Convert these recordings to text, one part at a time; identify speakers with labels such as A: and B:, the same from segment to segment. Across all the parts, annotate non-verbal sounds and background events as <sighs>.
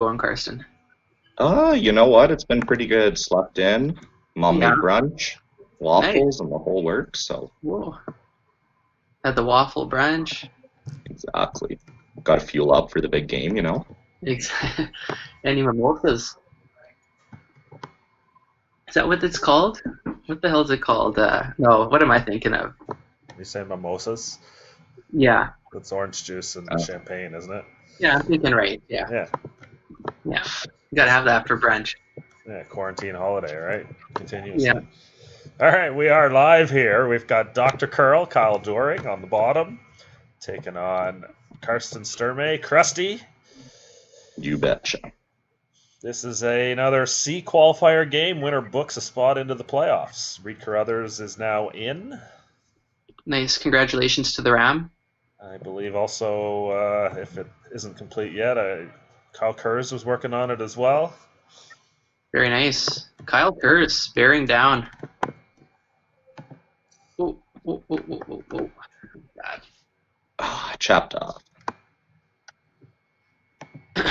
A: going, Karsten?
B: Uh, you know what? It's been pretty good. Slept in, mom
A: Yeah.
B: made brunch, waffles, and the whole works. So
A: Whoa. At the waffle brunch.
B: exactly, got to fuel up for the big game. You know.
A: Ex- <laughs> Any mimosas? Is that what it's called? What the hell is it called? Uh, no, what am I thinking of?
C: You say mimosas?
A: Yeah,
C: That's orange juice and
B: Oh.
C: champagne, isn't it?
A: yeah, I'm thinking right. Yeah,
C: Yeah.
A: Yeah. You gotta have that for brunch.
C: Yeah, quarantine holiday, right? Continues.
A: Yeah.
C: All right, we are live here. We've got Dr. Curl, Kyle Doering on the bottom, taking on Karsten Sturmay, Krustee.
B: You betcha.
C: This is a, another C qualifier game. Winner books a spot into the playoffs. Reed Carruthers is now in.
A: Nice. Congratulations to the Ram.
C: I believe also, uh, if it isn't complete yet, uh, Kyle Kurz was working on it as well.
A: Very nice. Kyle Kurz bearing down. Oh, oh, oh, oh, oh, oh. Bad.
B: Ah, chopped off. <sighs>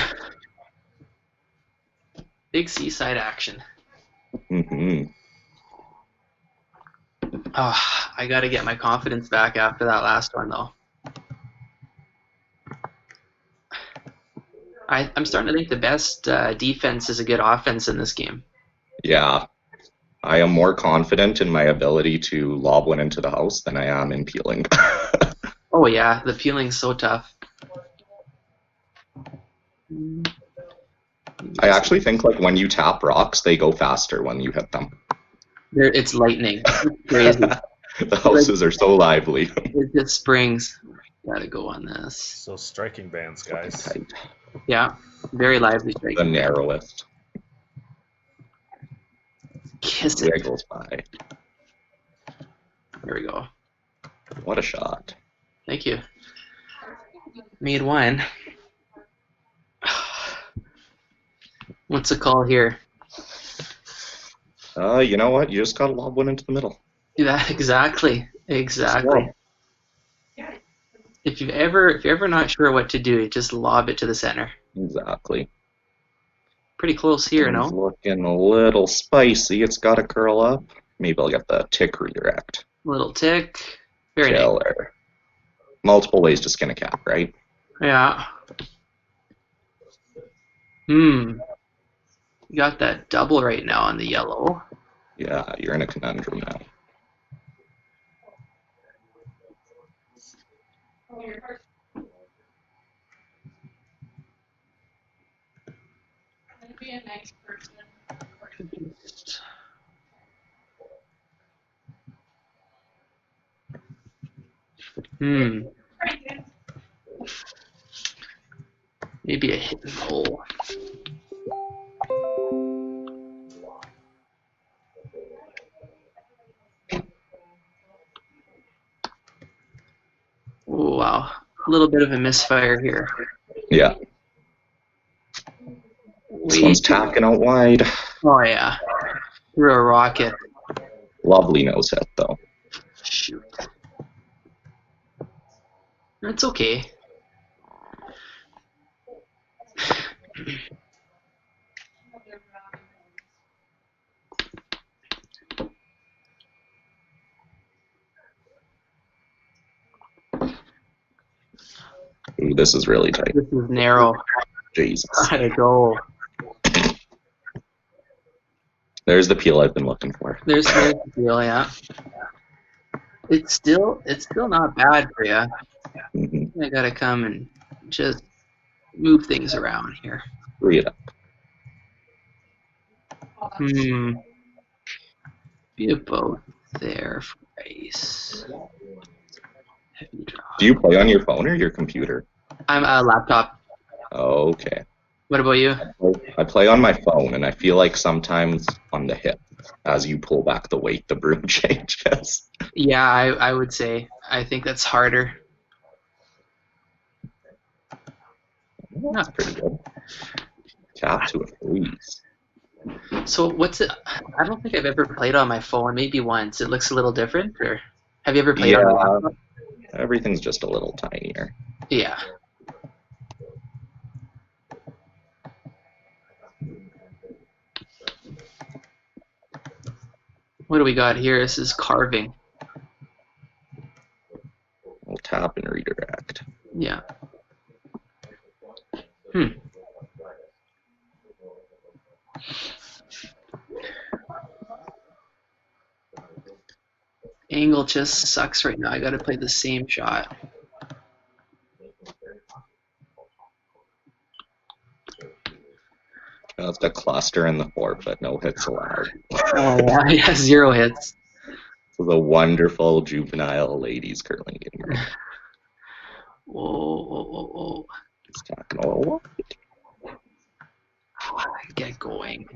A: Big seaside action.
B: hmm
A: Oh, I got to get my confidence back after that last one, though. I, I'm starting to think the best uh, defense is a good offense in this game.
B: Yeah. I am more confident in my ability to lob one into the house than I am in peeling. <laughs>
A: Oh yeah, the peeling's so tough.
B: I actually think like when you tap rocks, they go faster when you hit them.
A: There- it's lightning. It's crazy. <laughs>
B: the houses are so lively.
A: it just springs. Gotta go on this.
C: So striking bands, guys.
A: Yeah, very lively strike.
B: The narrowest.
A: Kiss it.
B: Wiggles by.
A: There we go.
B: What a shot.
A: Thank you. Made one. <sighs> What's the call here?
B: Uh, you know what? You just gotta lob one into the middle.
A: Yeah, <laughs> exactly. Exactly. If you've ever if you're ever not sure what to do, just lob it to the center.
B: Exactly.
A: Pretty close here,
B: It's
A: no?
B: Looking a little spicy. It's gotta curl up. Maybe I'll get the tick redirect.
A: Little tick. Very nice.
B: Killer. Multiple ways to skin a cat, right?
A: Yeah. Hmm. You got that double right now on the yellow.
B: Yeah, you're in a conundrum now.
D: Be a nice person.
A: Hmm. Maybe a hit and wow. A little bit of a misfire here.
B: Yeah, this one's tacking out wide.
A: Oh, yeah. Through a rocket.
B: Lovely nose hit, though.
A: Shoot. That's okay.
B: This is really tight.
A: This is narrow.
B: Jesus.
A: Gotta go.
B: There's the peel I've been looking for.
A: There's the deal, yeah. It's still it's still not bad for you.
B: hmm
A: I gotta come and just move things around here.
B: Free it up.
A: Hmm. Be about there for ace.
B: Do you play on your phone or your computer?
A: I'm a laptop.
B: Oh, okay.
A: What about you?
B: I play on my phone, and I feel like sometimes on the hip, as you pull back the weight, the broom <laughs> changes.
A: Yeah, I, I would say I think that's harder.
B: That's pretty good. Tap to a freeze.
A: So what's it? I don't think I've ever played on my phone. Maybe once. It looks a little different. Or have you ever played on?
B: Yeah.
A: laptop?
B: Everything's just a little tinier.
A: Yeah. What do we got here? This is carving.
B: We'll tap and redirect.
A: Yeah. Hmm. Angle just sucks right now. I gotta play the same shot.
B: Gonna have to cluster in the four, but No hits allowed.
A: Oh yeah, yeah, zero hits. <laughs>
B: Is a wonderful juvenile ladies curling game.
A: Whoa, whoa, whoa, whoa.
B: It's talking a little
A: Get going.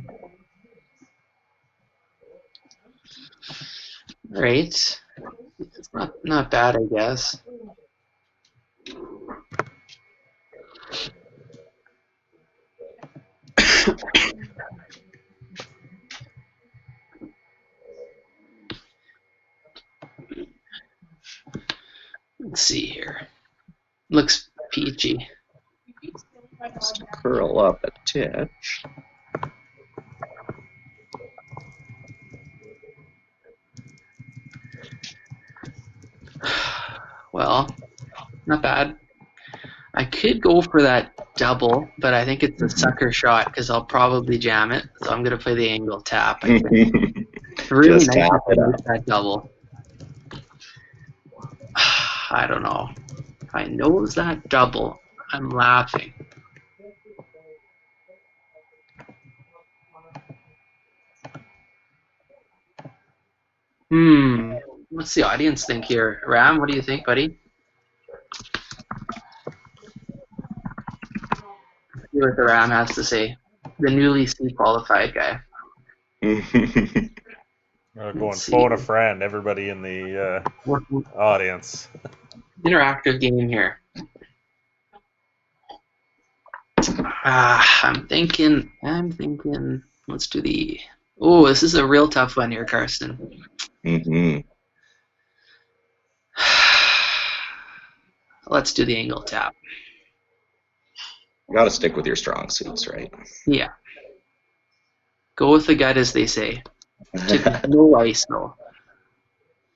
A: Right. It's not not bad, I guess. <coughs> Let's see here. Looks peachy.
B: Just curl up a titch.
A: Well, not bad. I could go for that double, but I think it's a sucker shot because I'll probably jam it. So I'm gonna play the angle tap. I think. <laughs> really
B: Just
A: nice
B: tap it
A: miss that double. <sighs> I don't know. I knows that double, I'm laughing. Hmm. What's the audience think here? Ram, what do you think, buddy? See what the Ram has to say. The newly C qualified guy.
C: We're <laughs> going
A: Let's see.
C: phone a friend, everybody in the uh, audience.
A: interactive game here. Ah, I'm thinking. I'm thinking. Let's do the. Oh, this is a real tough one here, Karsten.
B: hmm <sighs>
A: Let's do the angle tap.
B: You gotta stick with your strong suits, right?
A: Yeah. Go with the gut, as they say. <laughs> No ice, though.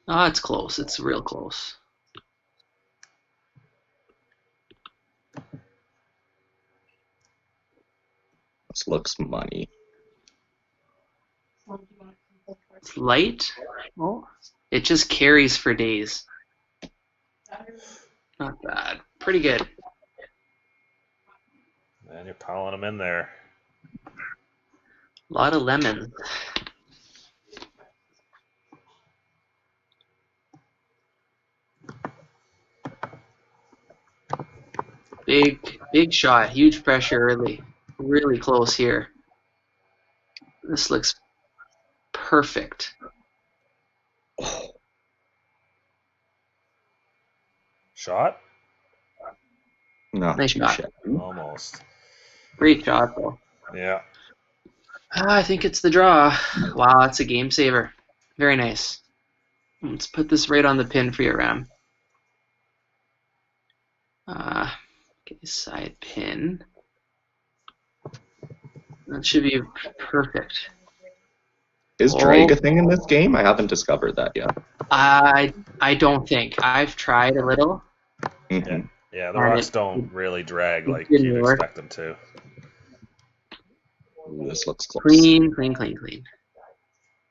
A: Ah, it's close. It's real close.
B: this looks money.
A: It's light. Oh, it just carries for days. Not bad. Pretty good.
C: And you're piling them in there.
A: A lot of lemons. Big, big shot. Huge pressure early. Really close here. This looks perfect.
C: Shot?
B: Not
A: Nice
B: too
A: shot.
B: shabby.
C: Almost.
A: Great shot, though.
C: Yeah.
A: Ah, I think it's the draw. Wow, that's a game saver. Very nice. Let's put this right on the pin for your Ram. Uh, okay, side pin. That should be perfect.
B: Is
A: Oh.
B: drag a thing in this game? I haven't discovered that yet.
A: I I don't think I've tried a little.
B: Mhm.
C: Yeah, the
A: Darn
C: rocks
A: it.
C: don't really drag like you'd
A: work.
C: expect them to.
B: Ooh, this looks close.
A: Clean, clean, clean, clean.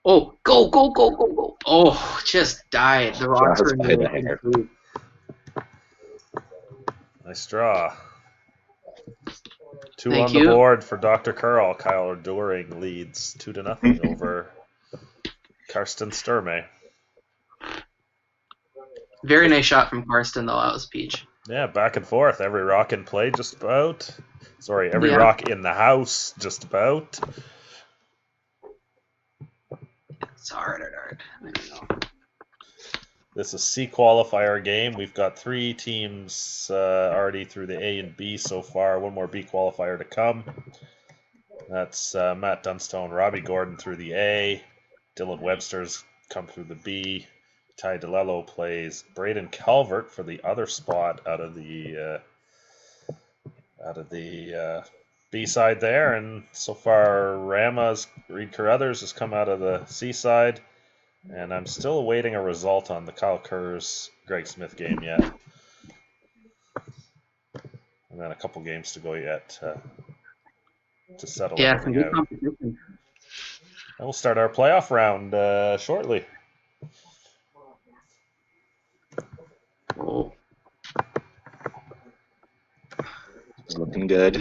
A: Oh, go, go, go, go, go! Oh, just died. The rocks
B: Just
A: were
B: by the
A: moving.
B: hair.
C: Nice draw. Two
A: Thank
C: on the
A: you.
C: board for Dr. Curl. Kyle Doering leads two to nothing <laughs> over Karsten Sturmay.
A: Very nice shot from Karsten, though. That was peach.
C: Yeah, back and forth. Every rock in play, just about. Sorry, every
A: Yeah.
C: rock in the house, just about.
A: It's hard, hard, hard. I don't know.
C: This is C qualifier game. We've got three teams uh, already through the A and B so far. One more B qualifier to come. That's uh, Matt Dunstone, Robbie Gordon through the A. Dylan Webster's come through the B. Ty Dilello plays Braden Calvert for the other spot out of the uh, out of the uh, B side there, and so far Rama's Reed Carruthers has come out of the C side. And I'm still awaiting a result on the Kyle Kurz Greg Smith game yet. And then a couple games to go yet uh, to settle
A: Yeah, some
C: everything
A: good
C: out.
A: competition.
C: And we'll start our playoff round uh, shortly.
A: Oh,
B: It's looking good.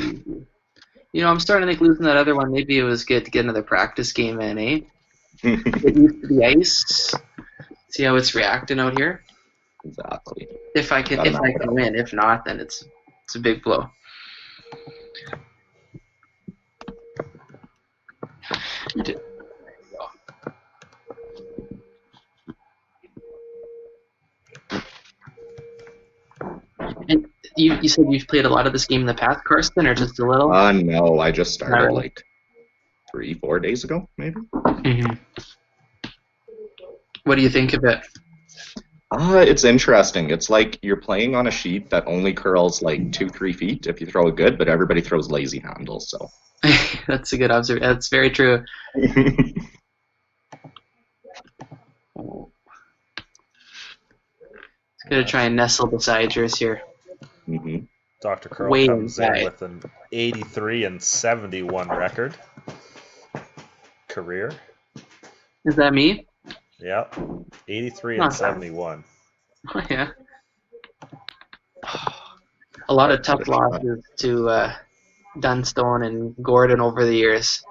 A: you know, I'm starting to think losing that other one. Maybe it was good to get another practice game in, eh? Get <laughs> used to the ice. See how it's reacting out here.
B: exactly.
A: If I can, if I can win. If not, then it's it's a big blow. You you, said you've played a lot of this game in the past, Karsten, or just a little?
B: Uh, no, I just started like three, four days ago, maybe.
A: Mhm. What do you think of it?
B: Uh, it's interesting. It's like you're playing on a sheet that only curls like two, three feet if you throw it good, but everybody throws lazy handles. So <laughs>
A: That's a good observation. That's very true. <laughs> It's gonna try and nestle beside yours here.
B: Hmm
C: Dr. Curl
A: Way
C: comes in with an 83 and 71 record career.
A: Is that me?
C: Yep, 83
A: Not
C: and 71.
A: Oh, <laughs> yeah. A lot of tough losses to uh, Dunstone and Gordon over the years.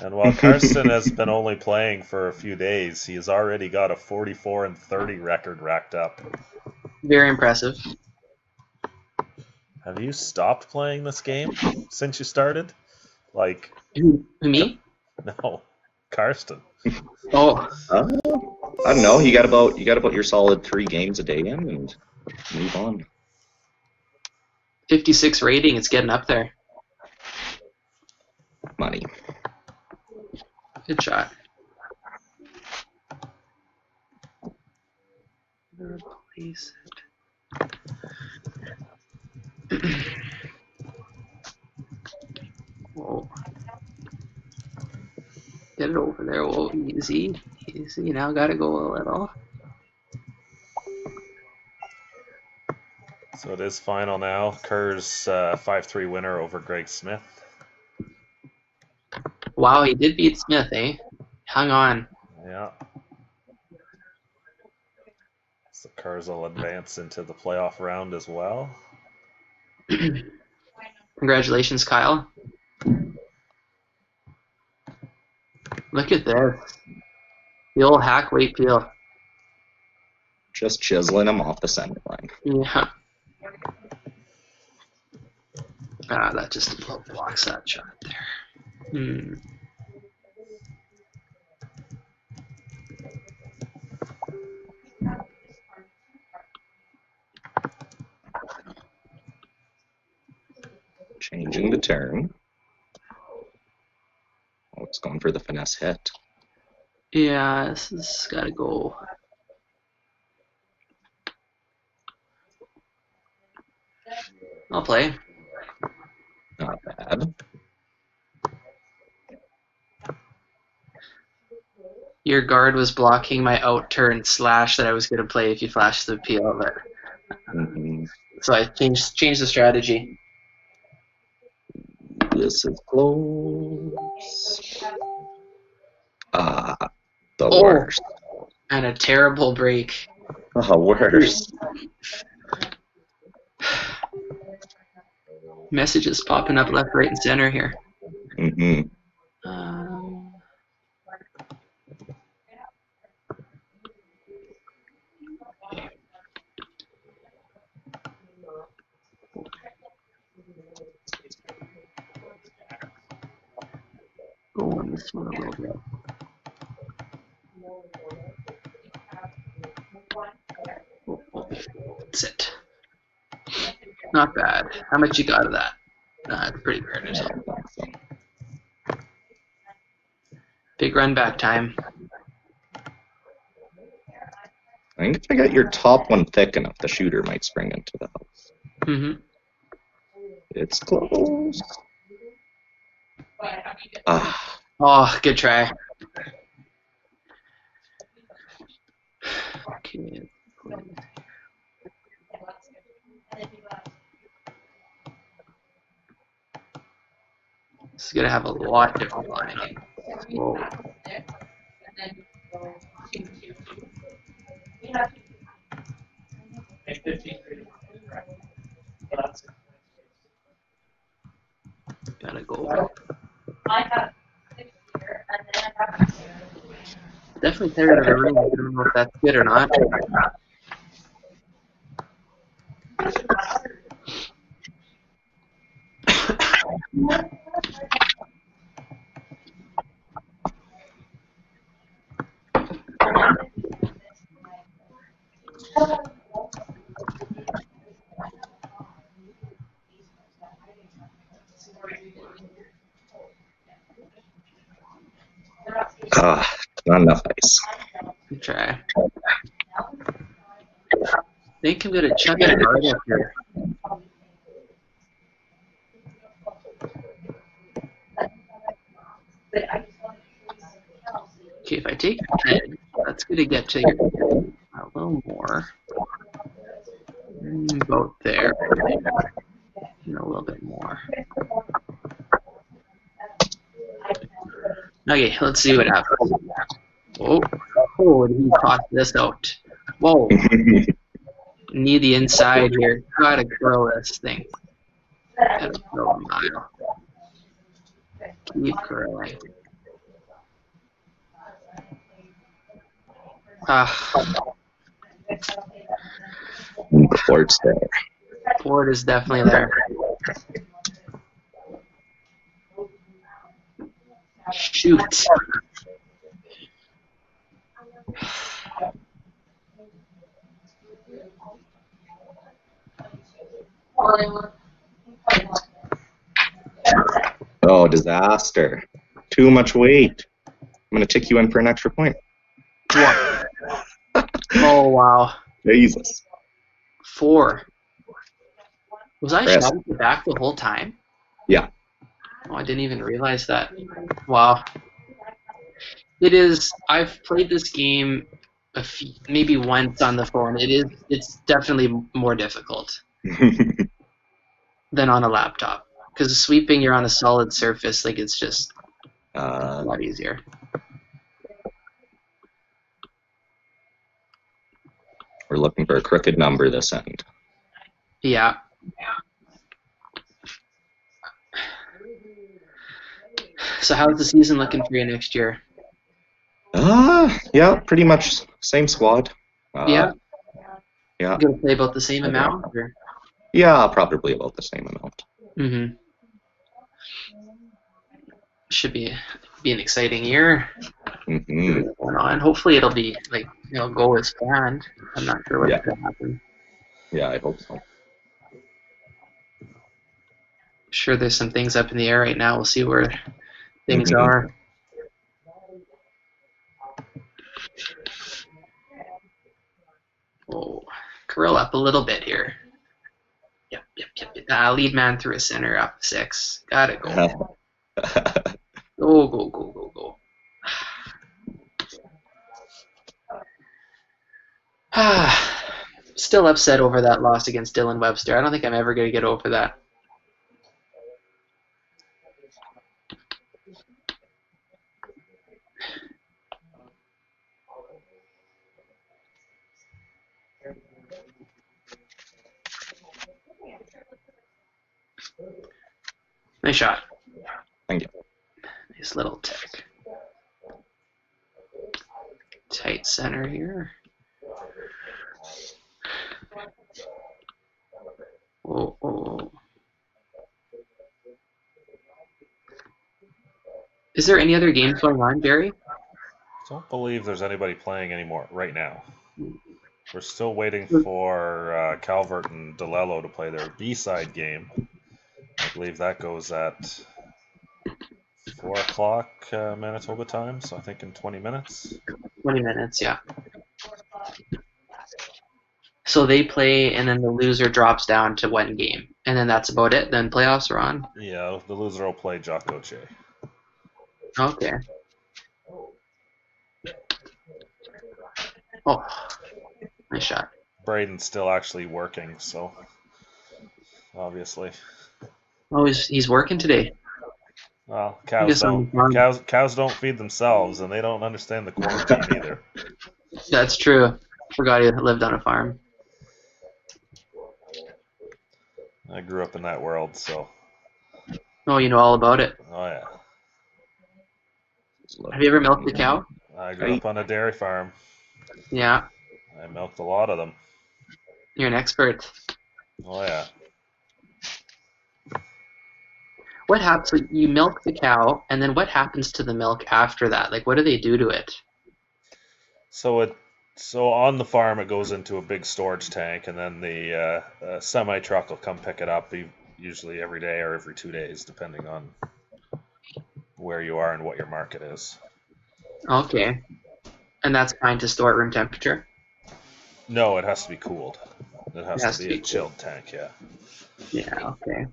C: And while Karsten has been only playing for a few days, he has already got a 44 and 30 record racked up.
A: Very impressive.
C: Have you stopped playing this game since you started? Like,
A: Who, who, me? <laughs>
C: no, Karsten. <laughs>
A: Oh,
B: Uh, I don't know. You got about you got about your solid three games a day in, and move on.
A: 56 rating. It's getting up there.
B: Money.
A: Good shot. Replace it. Whoa. Get it over there. Whoa, easy. Easy. Now gotta go a little.
C: So it is final now. Kurz uh, 5-3 winner over Greg Smith.
A: Wow, he did beat Smith, eh? Hung on.
C: Yeah. So Kurz will advance into the playoff round as well.
A: Congratulations, Kyle. Look at this. The old hack weight peel.
B: Just chiseling them off the center line.
A: Yeah. Ah, that just blocks that shot there. Hmm.
B: Changing the turn. Oh, it's going for the finesse hit.
A: Yeah, this has got to go. I'll play.
B: Not bad.
A: Your guard was blocking my out turn slash that I was going to play if you flashed the peel, but
B: hmm
A: so I changed changed the strategy.
B: This is close. Ah, the
A: Oh.
B: worst.
A: And a terrible break.
B: The worst. <sighs>
A: Messages popping up left, right, and center here.
B: hmm
A: this one a little bit. Oh, Sit. Not bad. How much you got of that? Uh, it's pretty fair. There's a big run back time.
B: I think if I get your top one thick enough, the shooter might spring into the house.
A: Mm-hmm.
B: It's close.
A: Oh, good try. Okay. This is gonna have a lot different lining. Whoa. Definitely tired of the room. I don't know if that's good or not.
B: Ah, not enough ice.
A: Try. I think I'm gonna chuck it hard up here. Okay, if I take 10, that's gonna get to a little more. Mm, About there. And a little bit more. Okay, let's see what happens. He tossed this out. Whoa. <laughs> Need the inside here. Gotta curl this thing. Gotta curl a mile. Keep curling. Ah,
B: Fort's there.
A: Ford is definitely there. Shoot.
B: Oh, disaster. Too much weight. I'm gonna tick you in for an extra point. <laughs>
A: Oh wow.
B: Jesus.
A: Four. Was I
B: Chris.
A: shot at the back the whole time?
B: Yeah.
A: Oh, I didn't even realize that. Wow. It is. I've played this game a few, maybe once on the phone. It is. It's definitely more difficult <laughs> than on a laptop because sweeping you're on a solid surface. Like it's just a
B: uh,
A: lot easier.
B: we're looking for a crooked number this end.
A: Yeah. So how's the season looking for you next year?
B: Ah, yeah, pretty much same squad. Uh,
A: yeah.
B: yeah.
A: You gonna play about the same amount? Or?
B: Yeah, probably about the same amount.
A: Mm-hmm. Should be be an exciting year
B: hmm
A: going on. Hopefully it'll be like you know go as planned. I'm not sure what's
B: Yeah.
A: gonna happen.
B: Yeah, I hope so.
A: Sure, there's some things up in the air right now. We'll see where things
B: Mhm.
A: are. Curl up a little bit here. Yep, yep, yep. yep. Uh, lead man through a center up six. Got it. <laughs> go. Go, go, go, go, go. <sighs> <sighs> Still upset over that loss against Dylan Webster. I don't think I'm ever going to get over that. Nice shot.
B: Thank you.
A: Nice little tick. Tight center here. Oh, oh. Is there any other games going on, Barry?
C: Don't believe there's anybody playing anymore right now. We're still waiting for uh, Calvert and Dilello to play their B-side game. I believe that goes at four o'clock uh, Manitoba time, so I think in 20 minutes.
A: 20 minutes, yeah. So they play, and then the loser drops down to one game, and then that's about it. Then playoffs are on.
C: Yeah, the loser will play Jocko Che.
A: Okay. Oh, Nice shot.
C: Braden's still actually working, so obviously.
A: Oh, he's, he's working today.
C: Well, cows don't cows cows don't feed themselves, and they don't understand the quarantine <laughs> either.
A: That's true. Forgot he lived on a farm.
C: I grew up in that world, so
A: Oh, you know all about it.
C: oh yeah.
A: Have you ever milked a cow?
C: I grew
B: Right.
C: up on a dairy farm.
A: Yeah,
C: I milked a lot of them.
A: you're an expert.
C: Oh yeah.
A: What happens? So you milk the cow, and then what happens to the milk after that? Like, what do they do to it?
C: So it so on the farm it goes into a big storage tank, and then the uh, uh, semi truck will come pick it up, usually every day or every two days, depending on where you are and what your market is.
A: Okay, and that's fine to store at room temperature.
C: No, it has to be cooled. It has,
A: It has
C: to
A: to
C: be,
A: be
C: a chilled tank, yeah.
A: Yeah. Okay.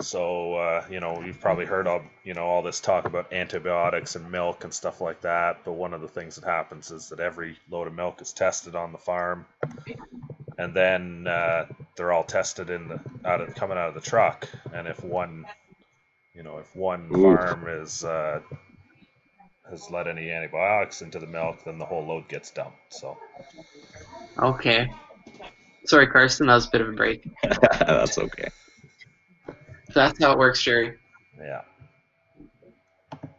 C: So uh, you know you've probably heard of you know all this talk about antibiotics and milk and stuff like that. But one of the things that happens is that every load of milk is tested on the farm, and then uh, they're all tested in the out of coming out of the truck. And if one, you know, if one
B: Ooh.
C: farm is uh, has let any antibiotics into the milk, then the whole load gets dumped. So
A: Okay. Sorry, Karsten. That was a bit of a break. <laughs>
B: That's okay.
A: That's how it works, Jerry.
C: yeah.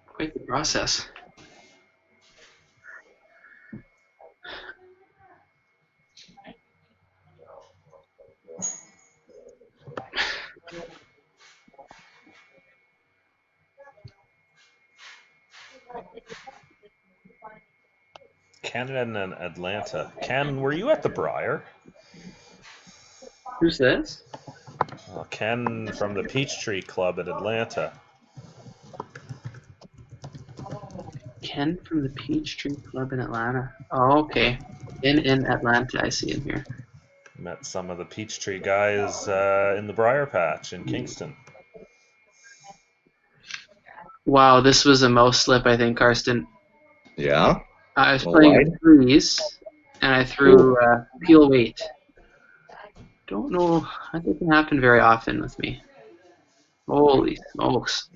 A: Quite the process.
C: Canada and Atlanta. Ken, were you at the Brier?
A: Who's this?
C: Ken from the Peachtree Club in Atlanta.
A: Ken from the Peachtree Club in Atlanta. Oh, okay. In in Atlanta, I see him here.
C: Met some of the Peachtree guys uh, in the Brier Patch in Kingston.
A: Wow, this was a mouse slip, I think, Karsten.
B: Yeah.
A: I was
B: Well,
A: playing
B: why?
A: with threes, and I threw uh, peel weight. Don't know. That doesn't happen very often with me. Holy smokes!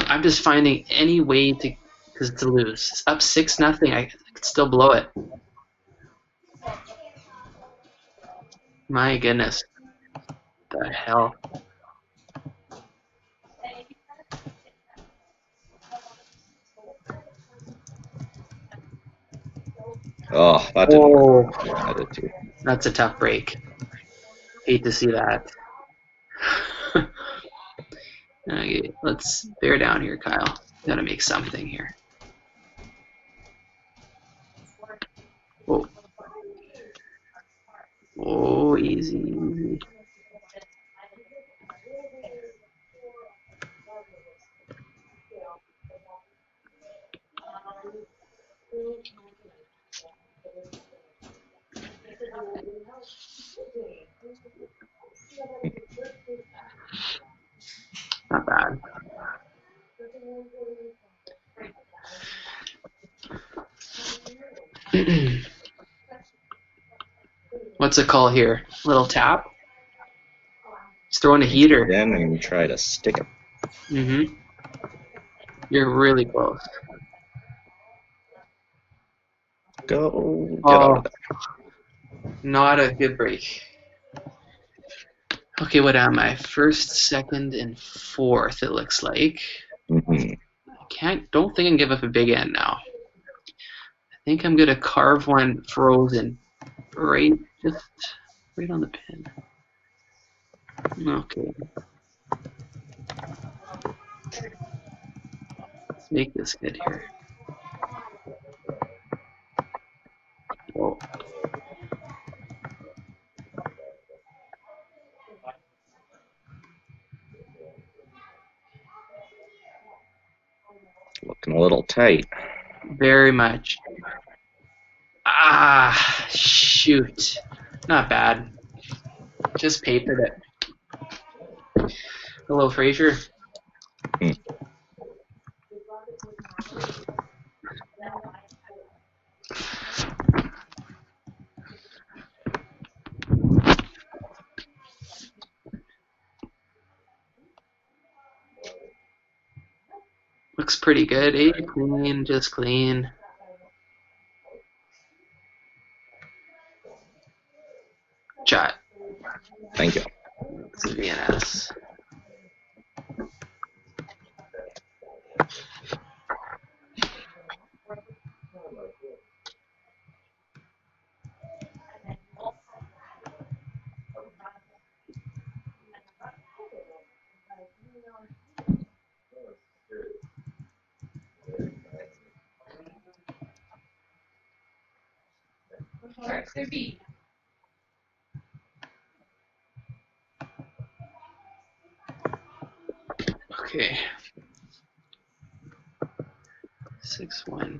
A: I'm just finding any way to, cause to lose. It's up six nothing. I could still blow it. My goodness. The hell.
B: Oh, that didn't work.
A: Oh.
B: I did too.
A: That's a tough break. Hate to see that. <laughs> okay, let's bear down here, Kyle. Gotta make something here. Oh. Oh, easy, easy. Not bad. What's a call here? Little tap? He's throwing a heater.
B: Then and try to stick it.
A: Mm-hmm. You're really close.
B: Go. Get
A: Oh.
B: out of there.
A: Not a good break. Okay, what am I? First, second, and fourth, it looks like.
B: Mhm.
A: I can't don't think I can give up a big end now. I think I'm gonna carve one frozen right just right on the pin. Okay. Let's make this good here. Whoa.
B: Looking a little tight.
A: Very much. Ah, shoot. Not bad. Just papered it. Hello,
B: Frazier.
A: Looks pretty good, eh? Clean, just clean. Six one.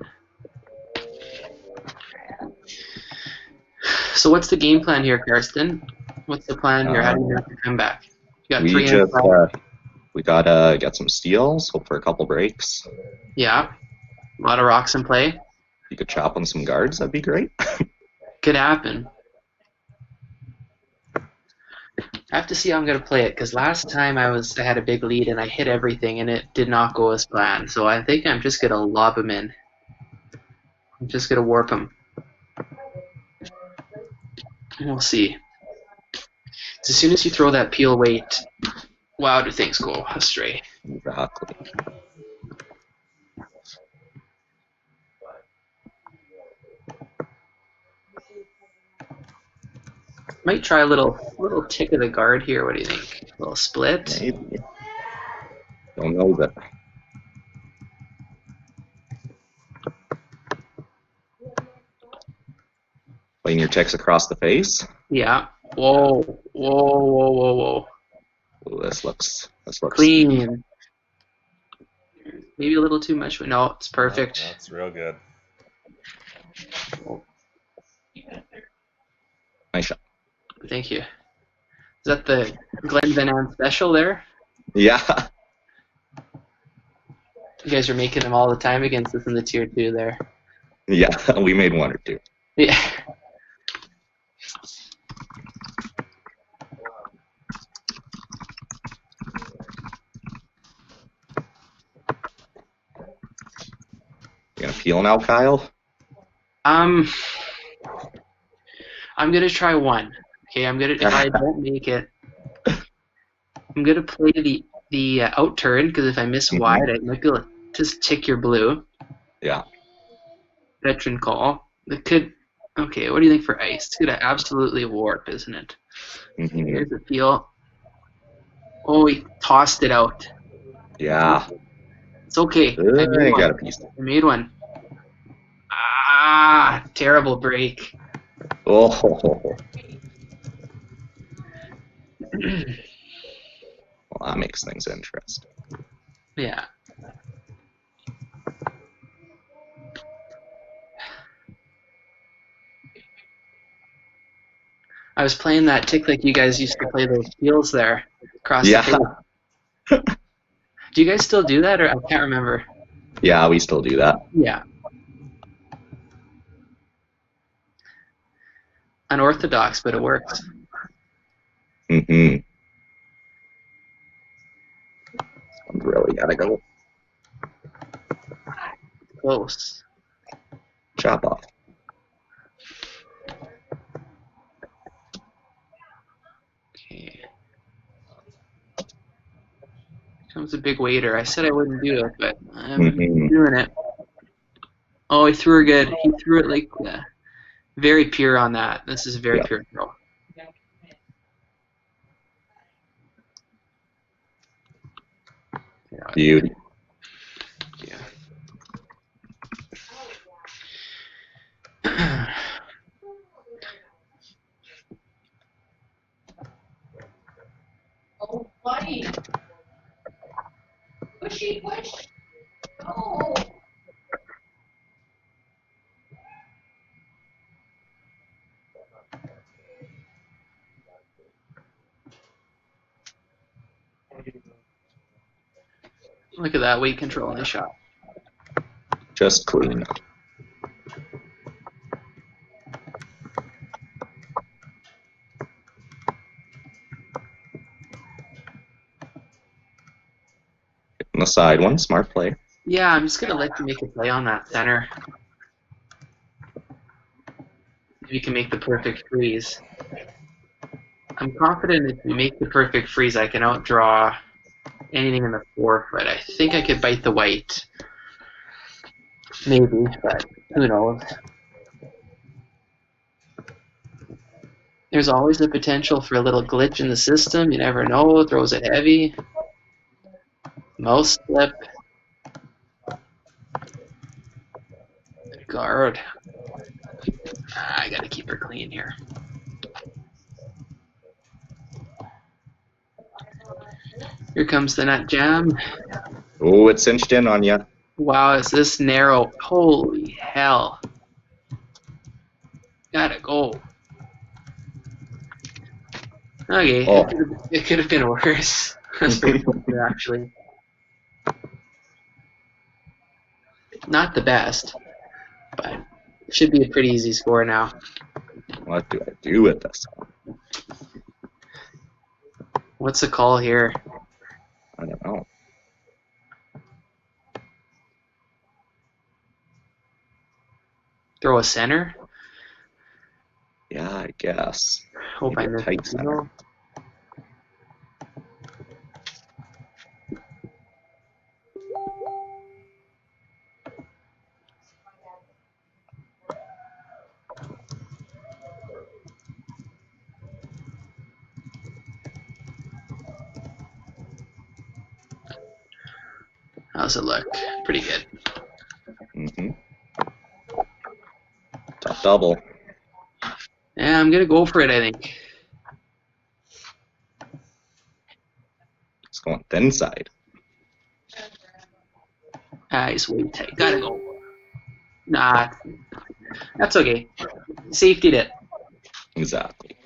A: So what's the game plan here, Karsten? What's the plan here? How do you have to come back? You got
B: We just uh, we gotta get some steals. Hope for a couple breaks.
A: Yeah. A lot of rocks in play.
B: If you could chop on some guards, that'd be great. <laughs>
A: Could happen. I have to see how I'm gonna play it because last time I was I had a big lead and I hit everything and it did not go as planned. So I think I'm just gonna lob him in. I'm just gonna warp him. We'll see. As soon as you throw that peel weight, wow, do things go astray.
B: exactly.
A: Might try a little little tick of the guard here. What do you think? A little split.
B: Maybe. Don't know that. Playing your ticks across the face.
A: Yeah. Whoa, whoa, whoa, whoa, whoa.
B: Ooh, this looks this looks
A: Clean. Maybe a little too much, but no, it's perfect.
C: That's real good.
B: nice shot.
A: Thank you. Is that the Glenn Van Ann special there?
B: Yeah.
A: You guys are making them all the time against us in the tier two there.
B: Yeah. <laughs> We made one or two.
A: Yeah.
B: You gonna peel now, Kyle?
A: Um, I'm gonna try one. Okay, I'm gonna if I <laughs> don't make it, I'm gonna play the the uh, out turn because if I miss
B: Mhm.
A: wide, I might be able to just tick your blue.
B: Yeah.
A: Veteran call. It could. Okay, what do you think for ice? It's gonna absolutely warp, isn't it?
B: hmm
A: Here's the feel. Oh, he tossed it out.
B: Yeah.
A: It's okay. I
B: Uh,
A: made
B: I
A: one.
B: got a piece.
A: I made one. Ah, terrible break.
B: Oh. <laughs> Well, that makes things interesting.
A: Yeah. I was playing that tick like you guys used to play those fields there across
B: Yeah.
A: the field. Do you guys still do that, or I can't remember?
B: Yeah, we still do that.
A: Yeah. Unorthodox, but it works.
B: Hmm This one's Really gotta go
A: Close.
B: chop off.
A: Okay. Comes a big waiter. I said I wouldn't do it, but I'm
B: Mhm.
A: doing it. Oh, he threw her good. He threw it like uh, very pure on that. This is a very
B: Yeah.
A: pure throw. Yeah,
B: Beauty.
A: yeah.
D: Oh, buddy. Pushy push. Oh.
A: Look at that weight control in the shot.
B: Just clean. Hitting the side one, smart play.
A: Yeah, I'm just gonna let you make a play on that center. You can make the perfect freeze. I'm confident if we make the perfect freeze, I can outdraw anything in the four foot. I think I could bite the white. Maybe, but who knows? There's always the potential for a little glitch in the system. You never know. Throws it heavy. Mouse slip. Guard. I gotta keep her clean here. Here comes the nut jam.
B: Oh, it cinched in on you.
A: Wow, is this narrow? Holy hell. Gotta go. Okay,
B: Oh.
A: it could have been worse. <laughs> actually. Not the best, but it should be a pretty easy score now.
B: What do I do with this?
A: What's the call here?
B: I don't know.
A: Throw a center?
B: Yeah, I guess.
A: Hope I
B: Maybe a
A: missed
B: tight center.
A: How's it look? Pretty good.
B: hmm Tough double.
A: Yeah, I'm gonna go for it. I think.
B: It's going thin side.
A: Ah, he's way tight. Gotta go. Nah, that's okay. Safety it.
B: Exactly.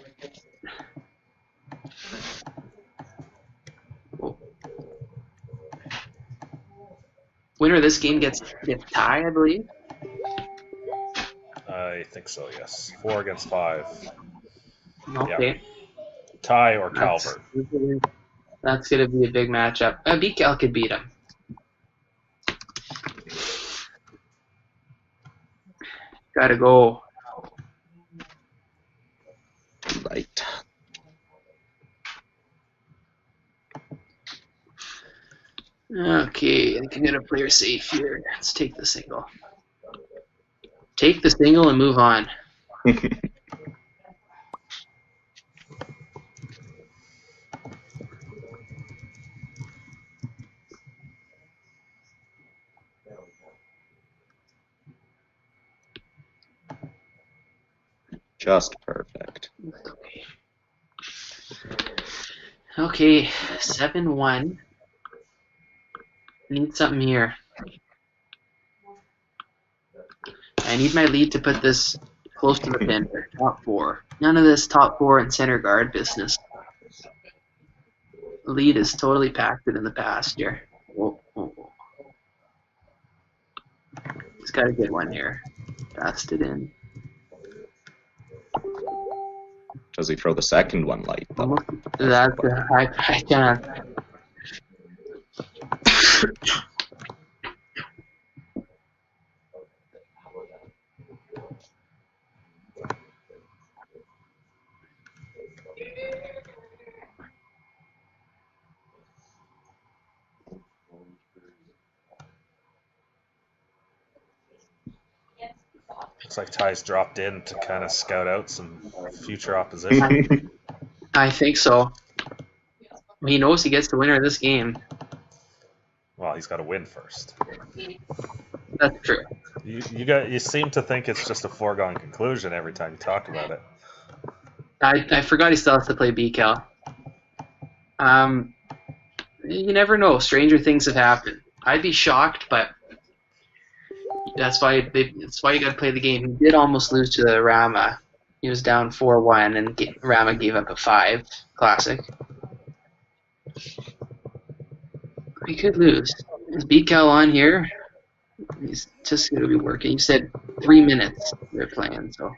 A: Winner of this game gets gets tie, I believe.
C: I think so. Yes, four against five.
A: Okay.
C: Tie or
A: That's-
C: Calvert.
A: That's gonna be a big matchup. Uh, BKL could beat him. Gotta go.
B: Right.
A: Okay, I think I'm gonna play her safe here. Let's take the single. Take the single and move on. <laughs>
B: Just perfect.
A: Okay. Okay, seven one. Need something here. I need my lead to put this close to the pin. Top four. None of this top four and center guard business. Lead is totally packed in the past here. Whoa, whoa, whoa. He's got a good one here. Passed it in.
B: Does he throw the second one light though?
A: That's a high high chance.
C: Looks like Ty's dropped in to kind of scout out some future opposition. <laughs>
A: I think so. He knows he gets the winner of this game.
C: He's got to win first.
A: That's true.
C: You you got you seem to think it's just a foregone conclusion every time you talk about it.
A: I, I forgot he still has to play BCal. Um, you never know. Stranger things have happened. I'd be shocked, but that's why they, that's why you got to play the game. He did almost lose to the Rama. He was down four one, and Rama gave up a five. Classic. He could lose. Is BCal on here? He's just going to be working. You said three minutes they're playing, so.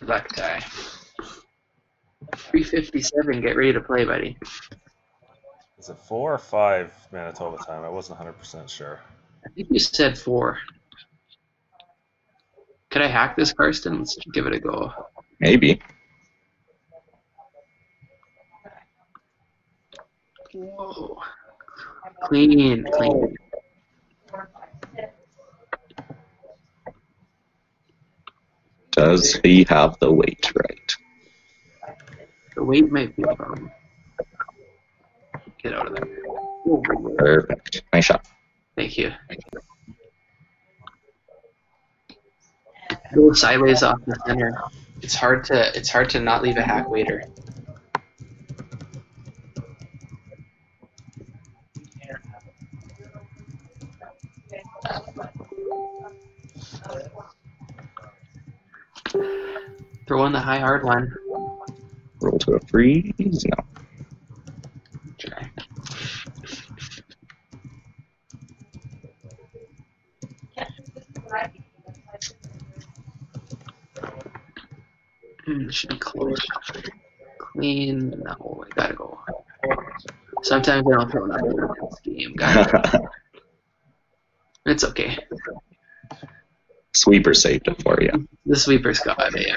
A: Luck tie. 357, get ready to play, buddy.
C: Is it four or five Manitoba time? I wasn't 100% sure.
A: I think you said four. Could I hack this, Karsten? Let's give it a go.
B: Maybe.
A: Whoa. Clean, clean.
B: Does he have the weight right?
A: The weight might be a problem. Get out of there. Whoa, whoa, whoa.
B: Perfect. Nice shot.
A: Thank you. Go sideways off the center. It's hard to it's hard to not leave a hack waiter. Throw in the high hard one.
B: Roll to a freeze. No.
A: Hmm, should be close. Clean. No, I gotta go. Sometimes I don't throw enough in this game. Got <laughs> It's okay.
B: Sweeper saved it for you.
A: The sweeper's got it. Yeah.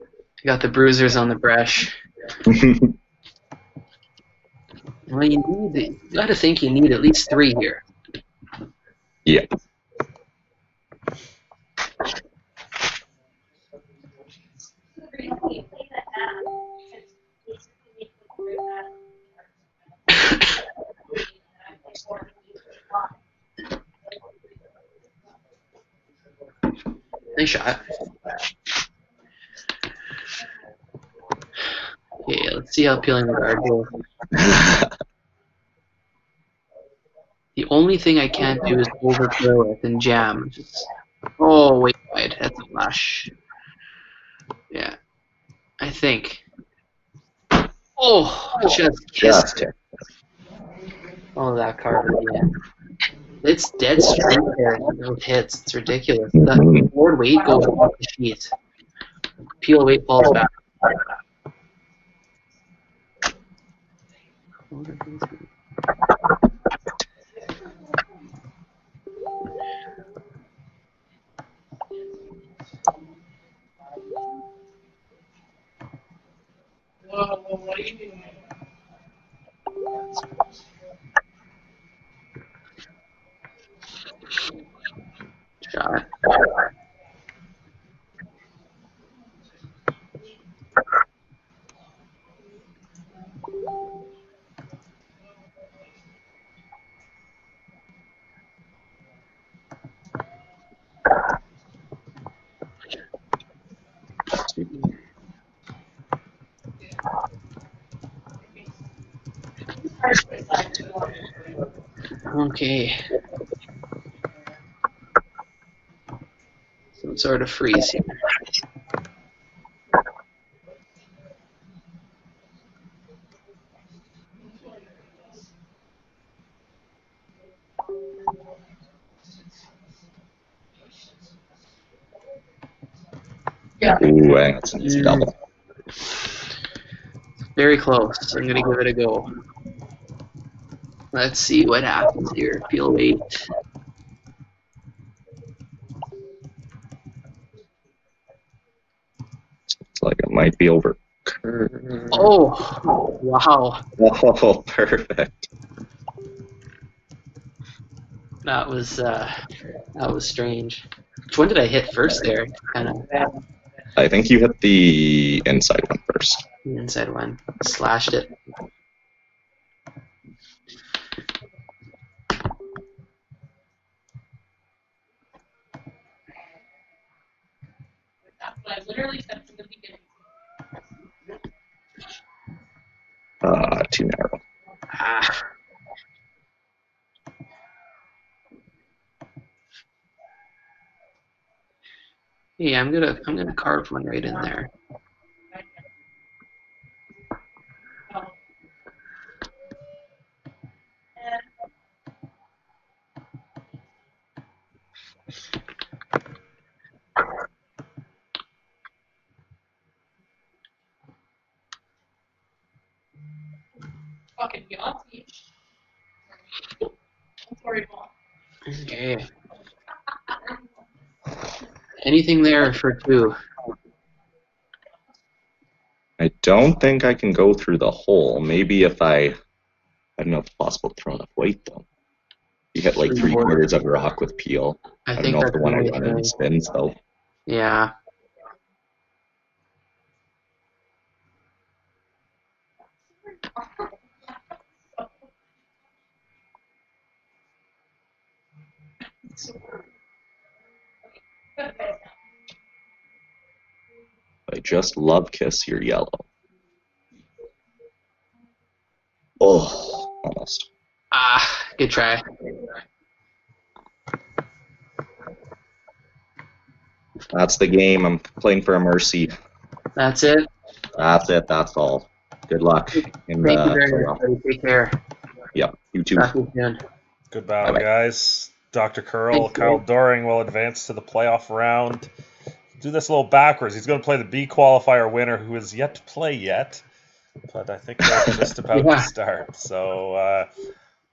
A: I got the bruisers on the brush. <laughs> Well, you need. You gotta think you need at least three here.
B: yeah.
A: Nice shot. Okay, let's see how appealing the guard goes. <laughs> The only thing I can't do is overthrow it and jam. Just, oh, wait, wait, that's a flash. Yeah, I think. Oh, just kissed.
B: Just
A: Oh, that card again. It's dead straight there. No hits. It's ridiculous. The board weight goes off the sheet. Peel weight falls back. Shot. Okay. Some sort of freeze here.
B: Ooh, and that's an easy double.
A: Very close. I'm gonna give it a go. Let's see what happens here. Peel weight.
B: It's like it might be over.
A: Oh, wow. <laughs>
B: Oh, perfect.
A: That was uh, that was strange. Which one did I hit first there? Kind of
B: I think you hit the inside one first.
A: the inside one. Slashed it.
D: That's what I literally said from the beginning.
B: Uh, too narrow.
A: Ah. Yeah, I'm gonna I'm gonna carve one right in there.
D: Fuck could be Aussie. Sorry, Mom.
A: Okay. Anything there for two?
B: I don't think I can go through the hole. Maybe if I, I don't know if it's possible to throw enough weight though. You hit like three quarters of a rock with peel.
A: I,
B: I, don't
A: think
B: know if
A: that's
B: the one I
A: only
B: run in spins though.
A: Yeah.
B: I just love kiss your yellow. Oh, almost.
A: Ah, good try.
B: That's the game. I'm playing for a mercy.
A: That's it.
B: That's it. That's all. Good luck in the
A: Thank you very much. Take care.
B: Yep. You too.
A: Talk to you soon.
C: Good
B: Bye-bye.
C: guys. Dr. Curl, Kyle <laughs> Doering will advance to the playoff round. Do this a little backwards. He's going to play the B qualifier winner, who is yet to play yet, but I think they're <laughs> just about
A: Yeah.
C: to start. So uh,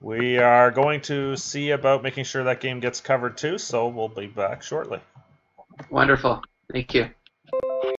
C: we are going to see about making sure that game gets covered too. So we'll be back shortly.
A: Wonderful. Thank you.